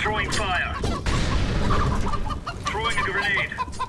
Throwing fire. Throwing a grenade.